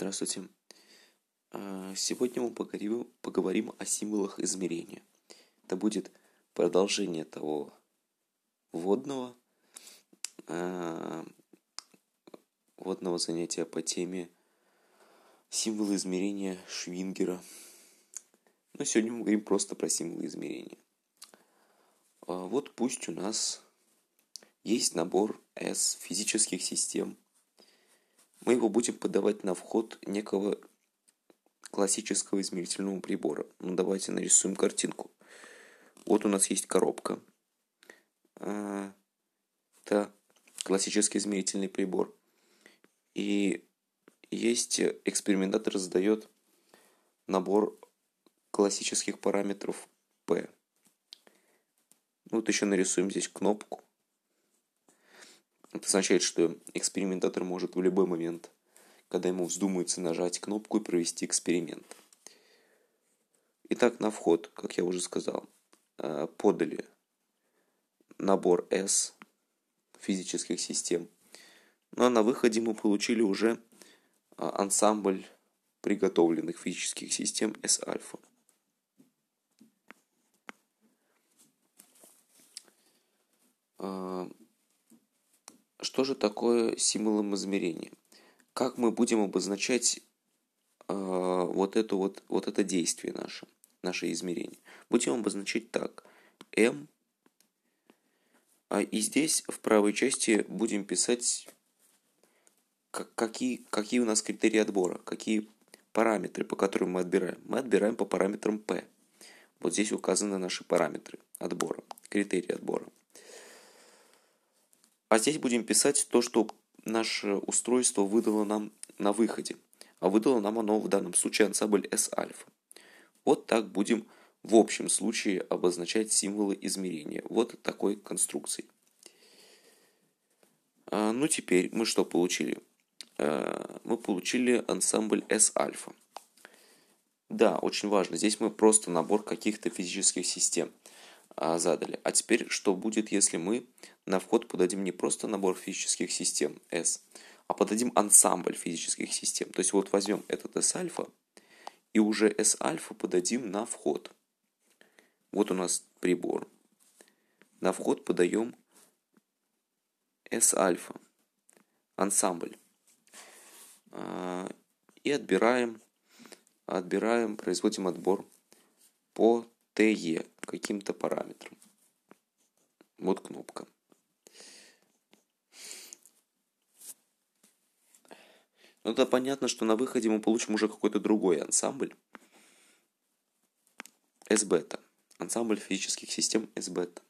Здравствуйте. А, сегодня мы поговорим, поговорим о символах измерения. Это будет продолжение того вводного, а, вводного занятия по теме символы измерения Швингера. Но сегодня мы говорим просто про символы измерения. А, вот пусть у нас есть набор S физических систем – мы его будем подавать на вход некого классического измерительного прибора. Ну, давайте нарисуем картинку. Вот у нас есть коробка. А, это классический измерительный прибор. И есть экспериментатор задает набор классических параметров P. Вот еще нарисуем здесь кнопку. Это означает, что экспериментатор может в любой момент, когда ему вздумается нажать кнопку и провести эксперимент. Итак, на вход, как я уже сказал, э, подали набор S физических систем. Ну а на выходе мы получили уже э, ансамбль приготовленных физических систем S-альфа. Что же такое символом измерения? Как мы будем обозначать э, вот, это вот, вот это действие наше, наше измерение? Будем обозначать так. m. А и здесь в правой части будем писать, как, какие, какие у нас критерии отбора, какие параметры, по которым мы отбираем. Мы отбираем по параметрам p. Вот здесь указаны наши параметры отбора, критерии отбора. А здесь будем писать то, что наше устройство выдало нам на выходе. А выдало нам оно в данном случае ансамбль S-альфа. Вот так будем в общем случае обозначать символы измерения. Вот такой конструкции. А, ну теперь мы что получили? А, мы получили ансамбль S-альфа. Да, очень важно. Здесь мы просто набор каких-то физических систем задали. А теперь что будет, если мы на вход подадим не просто набор физических систем S, а подадим ансамбль физических систем. То есть вот возьмем этот S-альфа и уже S-альфа подадим на вход. Вот у нас прибор. На вход подаем S-альфа, ансамбль. А, и отбираем, отбираем, производим отбор по TE каким-то параметрам. Вот кнопка. Ну да, понятно, что на выходе мы получим уже какой-то другой ансамбль. S-бета. Ансамбль физических систем S-бета.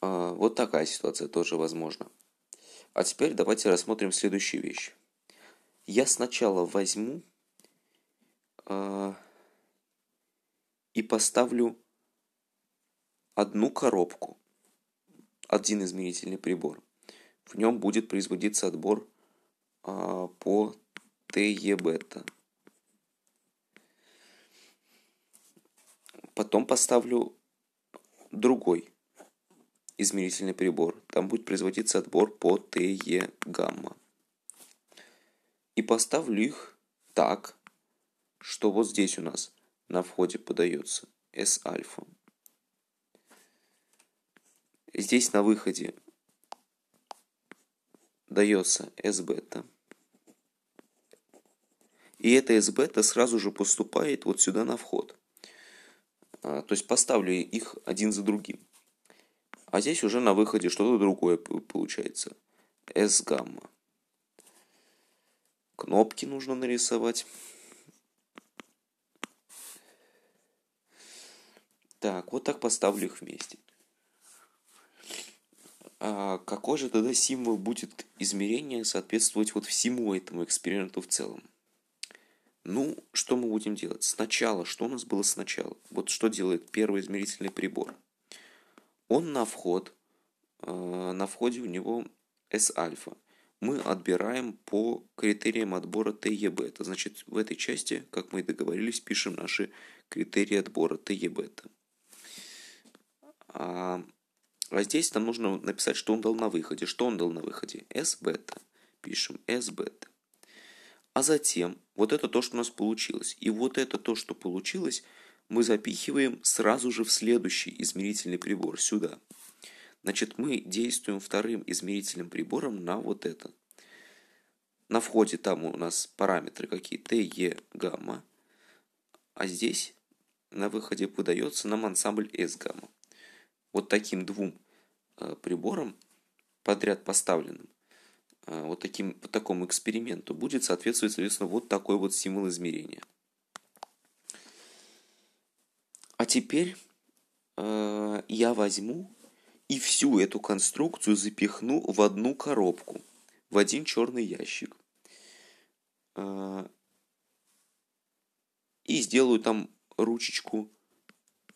А, вот такая ситуация тоже возможна. А теперь давайте рассмотрим следующую вещь. Я сначала возьму э, и поставлю одну коробку, один измерительный прибор – в нем будет производиться отбор а, по ТЕ бета. Потом поставлю другой измерительный прибор. Там будет производиться отбор по ТЕ гамма. И поставлю их так, что вот здесь у нас на входе подается S альфа. Здесь на выходе дается S-бета. И эта S-бета сразу же поступает вот сюда на вход. А, то есть поставлю их один за другим. А здесь уже на выходе что-то другое получается. S-гамма. Кнопки нужно нарисовать. Так, вот так поставлю их вместе. А какой же тогда символ будет измерения соответствовать вот всему этому эксперименту в целом? Ну, что мы будем делать? Сначала, что у нас было сначала? Вот что делает первый измерительный прибор? Он на вход, э, на входе у него S-альфа. Мы отбираем по критериям отбора ТЕ бета. Значит, в этой части, как мы и договорились, пишем наши критерии отбора ТЕ бета. А а здесь нам нужно написать, что он дал на выходе. Что он дал на выходе? S бета. пишем S бета. А затем, вот это то, что у нас получилось. И вот это то, что получилось, мы запихиваем сразу же в следующий измерительный прибор, сюда. Значит, мы действуем вторым измерительным прибором на вот это. На входе там у нас параметры какие Т, Е, гамма. А здесь на выходе выдается нам ансамбль S гамма. Вот таким двум э, приборам подряд поставленным, э, вот, таким, вот такому эксперименту будет соответствовать, соответственно, вот такой вот символ измерения. А теперь э, я возьму и всю эту конструкцию запихну в одну коробку, в один черный ящик. Э, и сделаю там ручечку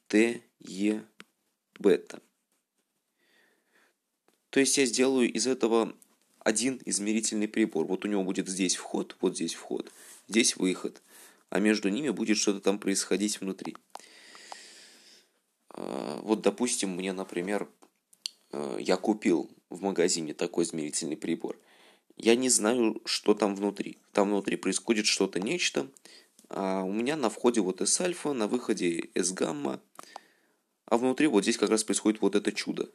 Т, Е, бета. То есть я сделаю из этого один измерительный прибор. Вот у него будет здесь вход, вот здесь вход, здесь выход. А между ними будет что-то там происходить внутри. А, вот, допустим, мне, например, э, я купил в магазине такой измерительный прибор. Я не знаю, что там внутри. Там внутри происходит что-то, нечто. А у меня на входе вот S-альфа, на выходе S-гамма. А внутри вот здесь как раз происходит вот это чудо.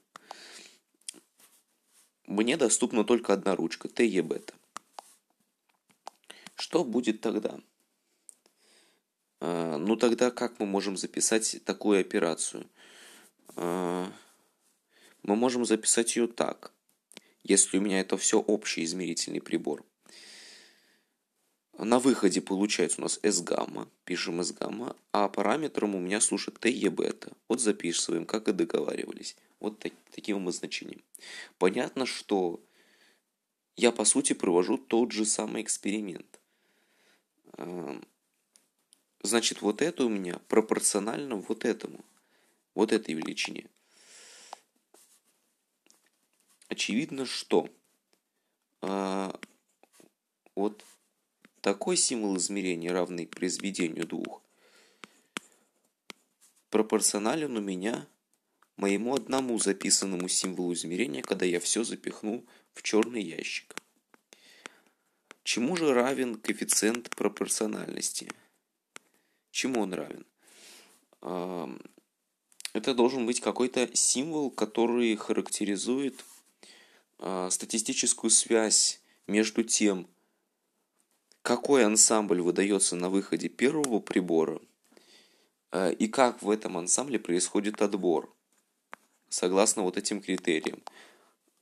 Мне доступна только одна ручка, TE бета. Что будет тогда? А, ну тогда как мы можем записать такую операцию? А, мы можем записать ее так, если у меня это все общий измерительный прибор. На выходе получается у нас S-гамма, пишем S-гамма, а параметром у меня служит TE бета. Вот записываем, как и договаривались. Вот так, таким обозначением. Понятно, что я по сути провожу тот же самый эксперимент. Эм, значит, вот это у меня пропорционально вот этому, вот этой величине. Очевидно, что э, вот такой символ измерения, равный произведению двух, пропорционален у меня моему одному записанному символу измерения, когда я все запихну в черный ящик. Чему же равен коэффициент пропорциональности? Чему он равен? Это должен быть какой-то символ, который характеризует а, статистическую связь между тем, какой ансамбль выдается на выходе первого прибора а, и как в этом ансамбле происходит отбор согласно вот этим критериям.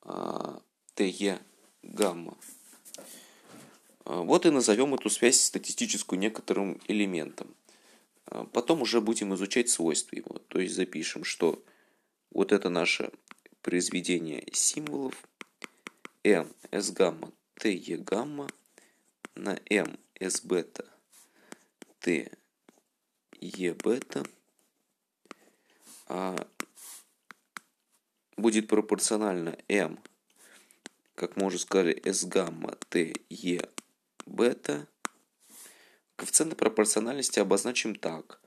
А, ТЕ гамма. А, вот и назовем эту связь статистическую некоторым элементом. А, потом уже будем изучать свойства его. То есть запишем, что вот это наше произведение символов m s гамма e гамма на m s бета t e бета будет пропорционально m, как мы уже сказали, s гамма t e бета. Коэффициенты пропорциональности обозначим так.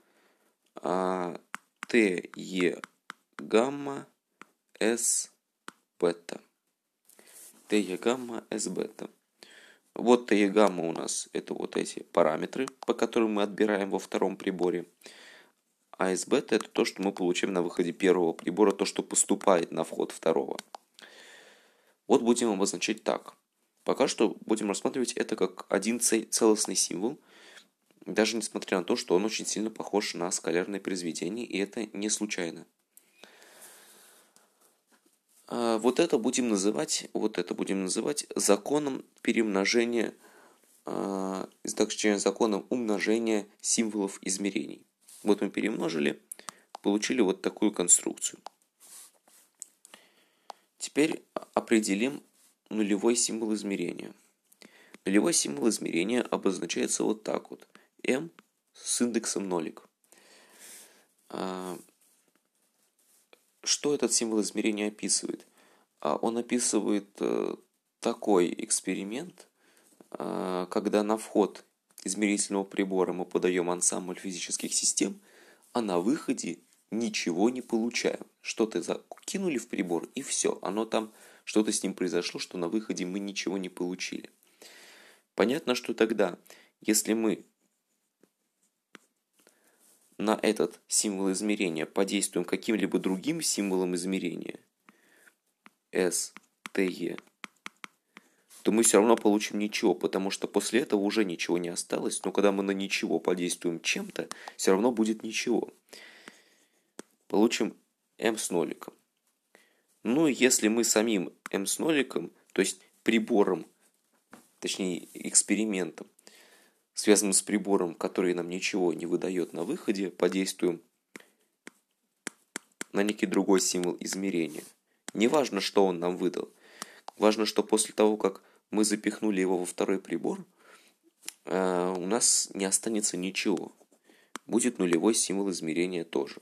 А, t e гамма s бета. t e гамма s бета. Вот t e гамма у нас это вот эти параметры, по которым мы отбираем во втором приборе. А из бета это то, что мы получаем на выходе первого прибора, то, что поступает на вход второго. Вот будем обозначать так. Пока что будем рассматривать это как один целостный символ, даже несмотря на то, что он очень сильно похож на скалярное произведение, и это не случайно. А вот это будем называть, вот это будем называть законом перемножения, э, точнее законом умножения символов измерений. Вот мы перемножили, получили вот такую конструкцию. Теперь определим нулевой символ измерения. Нулевой символ измерения обозначается вот так вот. m с индексом нолик. Что этот символ измерения описывает? А, он описывает э, такой эксперимент, а, когда на вход измерительного прибора мы подаем ансамбль физических систем, а на выходе ничего не получаем. Что-то закинули в прибор, и все. Оно там что-то с ним произошло, что на выходе мы ничего не получили. Понятно, что тогда, если мы на этот символ измерения подействуем каким-либо другим символом измерения, S, T, E, то мы все равно получим ничего, потому что после этого уже ничего не осталось, но когда мы на ничего подействуем чем-то, все равно будет ничего. Получим m с ноликом. Ну, если мы самим m с ноликом, то есть прибором, точнее экспериментом, связанным с прибором, который нам ничего не выдает на выходе, подействуем на некий другой символ измерения. Неважно, что он нам выдал. Важно, что после того, как мы запихнули его во второй прибор, э, у нас не останется ничего. Будет нулевой символ измерения тоже.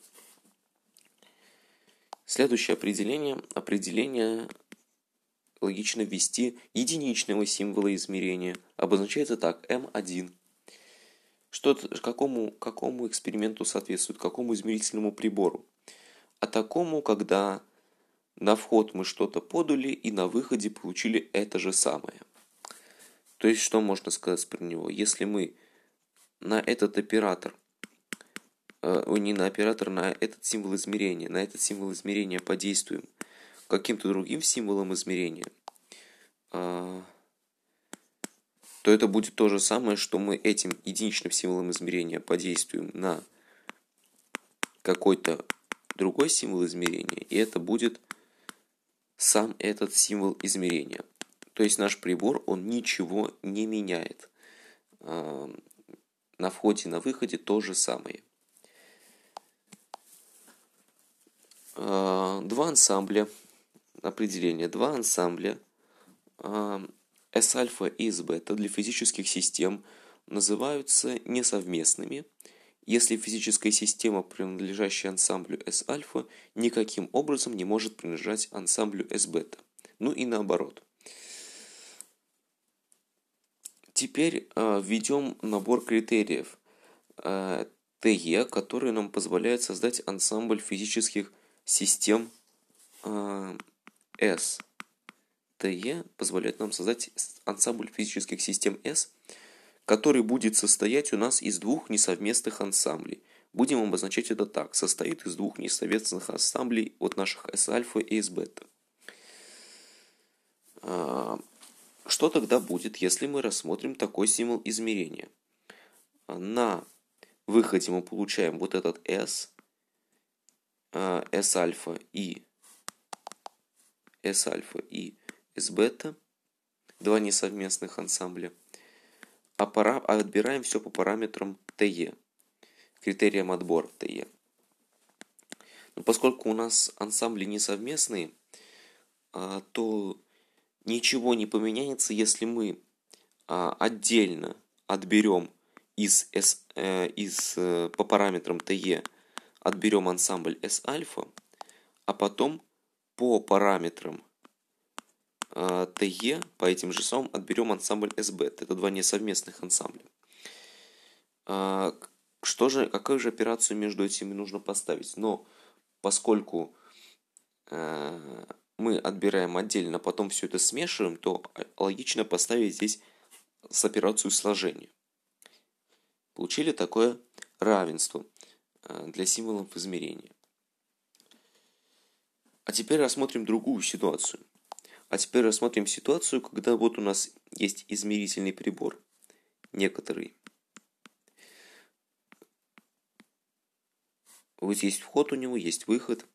Следующее определение. Определение логично ввести единичного символа измерения. Обозначается так, m1. Что, какому, какому эксперименту соответствует, какому измерительному прибору? А такому, когда на вход мы что-то подали и на выходе получили это же самое. То есть, что можно сказать про него? Если мы на этот оператор, э, не на оператор, на этот символ измерения, на этот символ измерения подействуем каким-то другим символом измерения, э, то это будет то же самое, что мы этим единичным символом измерения подействуем на какой-то другой символ измерения, и это будет сам этот символ измерения. То есть наш прибор, он ничего не меняет. На входе и на выходе то же самое. А, два ансамбля, определение, два ансамбля S-альфа и S-бета для физических систем называются несовместными – если физическая система, принадлежащая ансамблю S-альфа, никаким образом не может принадлежать ансамблю S-бета. Ну и наоборот. Теперь э, введем набор критериев э, ТЕ, которые нам позволяют создать ансамбль физических систем э, S. ТЕ позволяет нам создать ансамбль физических систем S – который будет состоять у нас из двух несовместных ансамблей. Будем обозначать это так. Состоит из двух несовместных ансамблей от наших S-альфа и S-бета. А, что тогда будет, если мы рассмотрим такой символ измерения? На выходе мы получаем вот этот S, S-альфа и S-альфа и S-бета, два несовместных ансамбля а, пара, а отбираем все по параметрам ТЕ, критериям отбора ТЕ. Но поскольку у нас ансамбли не совместные, а, то ничего не поменяется, если мы а, отдельно отберем из, S, э, из, э, по параметрам ТЕ отберем ансамбль S-альфа, а потом по параметрам ТЕ по этим же самым отберем ансамбль СБ. Это два несовместных ансамбля. А, что же, какую же операцию между этими нужно поставить? Но поскольку а, мы отбираем отдельно, потом все это смешиваем, то логично поставить здесь с операцию сложения. Получили такое равенство для символов измерения. А теперь рассмотрим другую ситуацию. А теперь рассмотрим ситуацию, когда вот у нас есть измерительный прибор, некоторый. Вот есть вход у него, есть выход.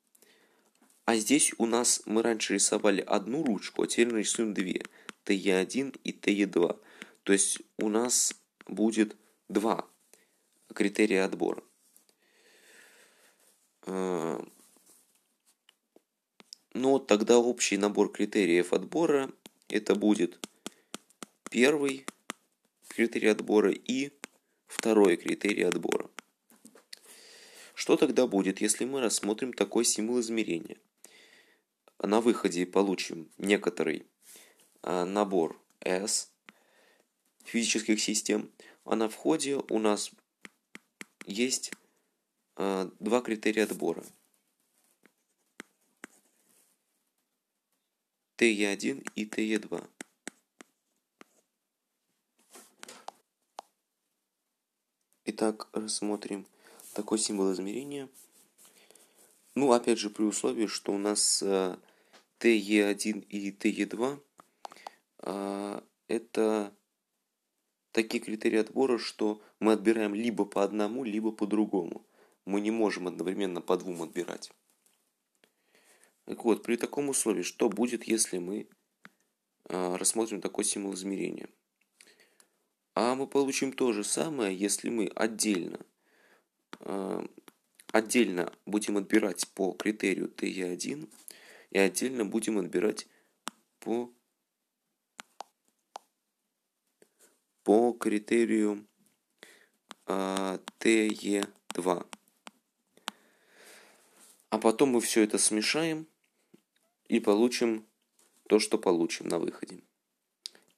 А здесь у нас мы раньше рисовали одну ручку, а теперь нарисуем две. ТЕ1 и ТЕ2. То есть у нас будет два критерия отбора. Но тогда общий набор критериев отбора это будет первый критерий отбора и второй критерий отбора. Что тогда будет, если мы рассмотрим такой символ измерения? На выходе получим некоторый а, набор S физических систем, а на входе у нас есть а, два критерия отбора – TE1 и TE2. Итак, рассмотрим такой символ измерения. Ну, опять же, при условии, что у нас TE1 и TE2 а, это такие критерии отбора, что мы отбираем либо по одному, либо по другому. Мы не можем одновременно по двум отбирать. Так вот, при таком условии, что будет, если мы э, рассмотрим такой символ измерения? А мы получим то же самое, если мы отдельно, э, отдельно будем отбирать по критерию TE1 и отдельно будем отбирать по по критерию э, TE2. А потом мы все это смешаем и получим то, что получим на выходе.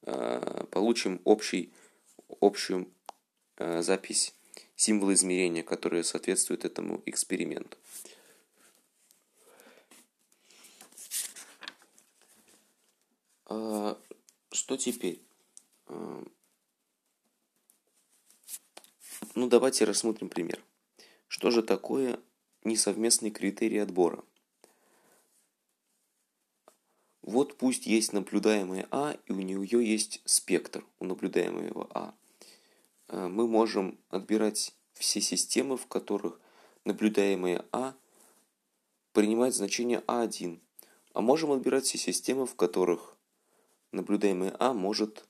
Э, получим общий, общую э, запись символа измерения, которая соответствует этому эксперименту. А, что теперь? Ну, давайте рассмотрим пример. Что же такое несовместный критерий отбора? Вот пусть есть наблюдаемое А, и у нее есть спектр у наблюдаемого А. Э, мы можем отбирать все системы, в которых наблюдаемое А принимает значение А1. А можем отбирать все системы, в которых наблюдаемое А может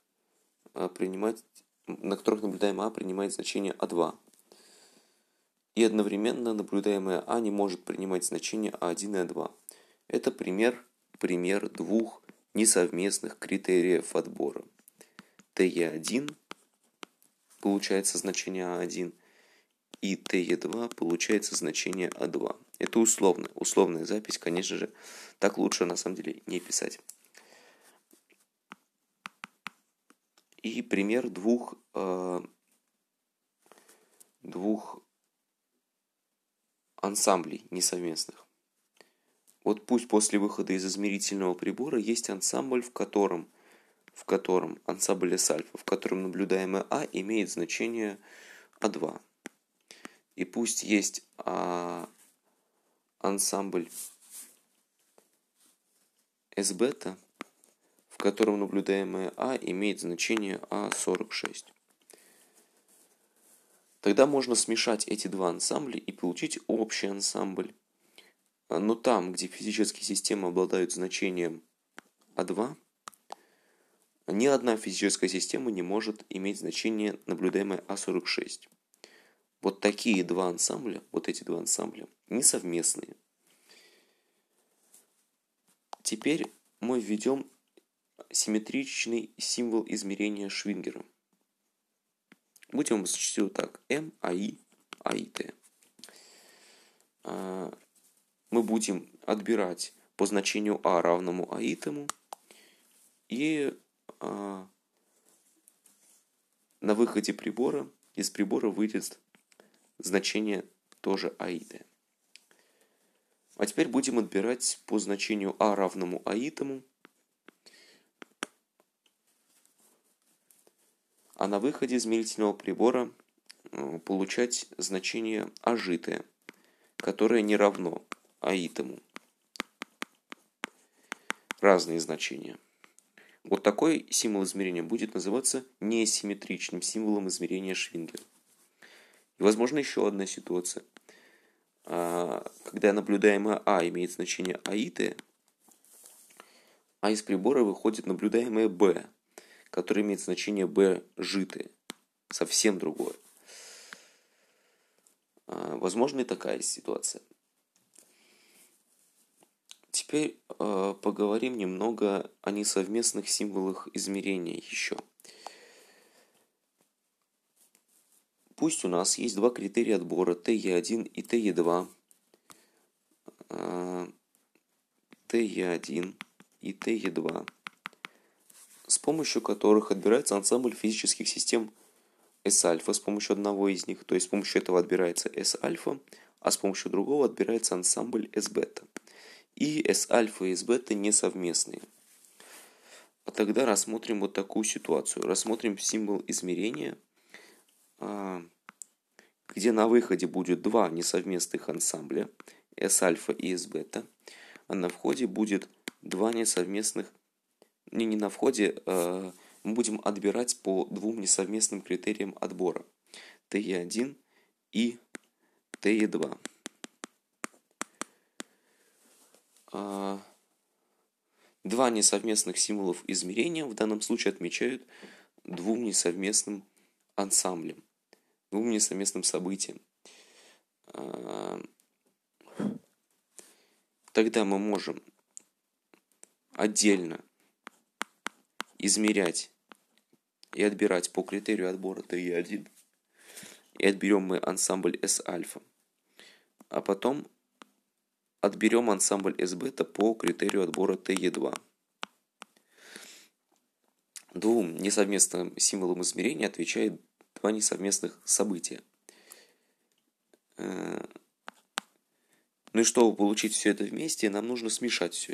э, принимать на которых наблюдаемое А принимает значение А2. И одновременно наблюдаемое А не может принимать значение А1 и А2. Это пример, пример двух несовместных критериев отбора. ТЕ1 получается значение А1, и ТЕ2 получается значение А2. Это условная, условная запись, конечно же, так лучше на самом деле не писать. И пример двух, э, двух ансамблей несовместных. Вот пусть после выхода из измерительного прибора есть ансамбль, в котором, в котором ансамбль S-альфа, в котором наблюдаемое А имеет значение А2. И пусть есть а, ансамбль S-бета, котором наблюдаемое А имеет значение А46. Тогда можно смешать эти два ансамбля и получить общий ансамбль. Но там, где физические системы обладают значением А2, ни одна физическая система не может иметь значение наблюдаемое А46. Вот такие два ансамбля, вот эти два ансамбля, несовместные. Теперь мы введем симметричный символ измерения Швингера. Будем его так. М, АИ, АИТ. Мы будем отбирать по значению А равному АИТому. И а, на выходе прибора, из прибора выйдет значение тоже АИТ. А теперь будем отбирать по значению А равному АИТому а на выходе измерительного прибора э, получать значение ажитое, которое не равно аитому. Разные значения. Вот такой символ измерения будет называться несимметричным символом измерения Швингера. И возможно еще одна ситуация. А, когда наблюдаемое А имеет значение аиты, а из прибора выходит наблюдаемое Б, который имеет значение b житые. Совсем другое. А, возможно и такая ситуация. Теперь э, поговорим немного о несовместных символах измерения еще. Пусть у нас есть два критерия отбора TE1 и TE2. TE1 и TE2 с помощью которых отбирается ансамбль физических систем S-альфа с помощью одного из них, то есть с помощью этого отбирается S-альфа, а с помощью другого отбирается ансамбль S-бета. И S-альфа и S-бета не совместные. тогда рассмотрим вот такую ситуацию. Рассмотрим символ измерения, где на выходе будет два несовместных ансамбля S-альфа и S-бета, а на входе будет два несовместных, не, не на входе, а мы будем отбирать по двум несовместным критериям отбора. TE1 и TE2. А, два несовместных символов измерения в данном случае отмечают двум несовместным ансамблем, двум несовместным событиям. А, тогда мы можем отдельно измерять и отбирать по критерию отбора TE1. И отберем мы ансамбль S-альфа. А потом отберем ансамбль S-бета по критерию отбора TE2. Двум несовместным символам измерения отвечает два несовместных события. Э, ну и чтобы получить все это вместе, нам нужно смешать все